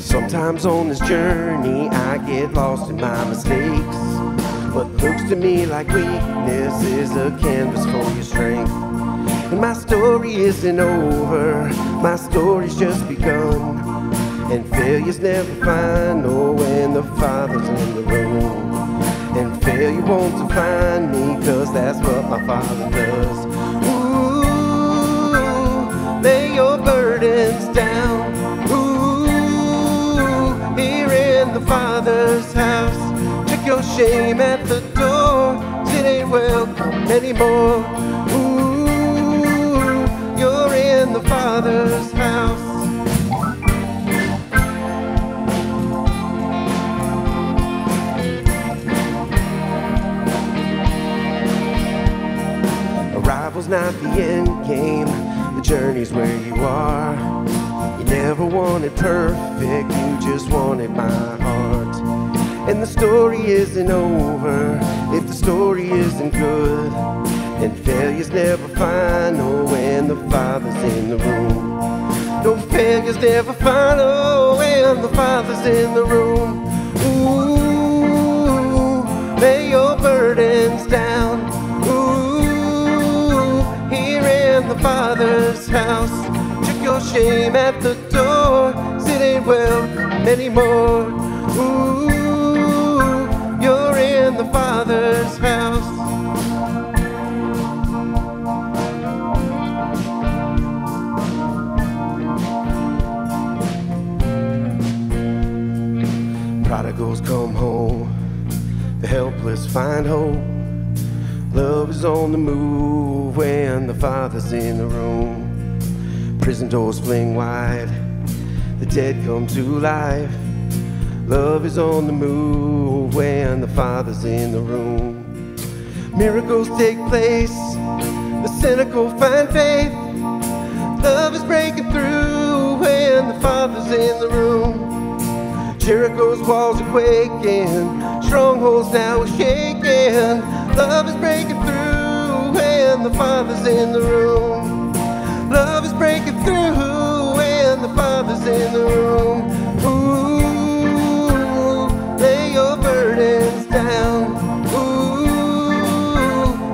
Sometimes on this journey I get lost in my mistakes. What looks to me like weakness is a canvas for your strength. And my story isn't over, my story's just begun. And failure's never final when the Father's in the room. And failure wants to find me, cause that's what my Father does. Ooh, lay your burdens down. Ooh, here in the Father's house. Check your shame at the door. It ain't welcome anymore. The Father's house. Arrival's not the end game. The journey's where you are You never wanted perfect, you just wanted my heart. And the story isn't over if the story isn't good. And failure's never final when the Father's in the room. No failure's never final when the Father's in the room. Ooh, lay your burdens down. Ooh, here in the Father's house your shame at the door. It ain't welcome anymore. Ooh, you're in the Father's house. Prodigals come home, the helpless find hope. Love is on the move when the Father's in the room. Prison doors fling wide, the dead come to life. Love is on the move when the Father's in the room. Miracles take place, the cynical find faith. Love is breaking through when the Father's in the room. Jericho's walls are quaking, strongholds now are shaking. Love is breaking through and the Father's in the room. Love is breaking through and the Father's in the room. Ooh, lay your burdens down. Ooh,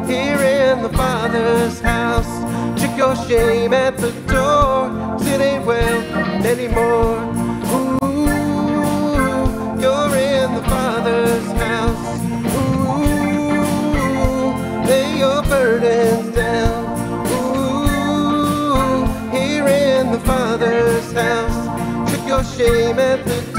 here in the Father's house. Check your shame at the door. It ain't welcome anymore. Shame at the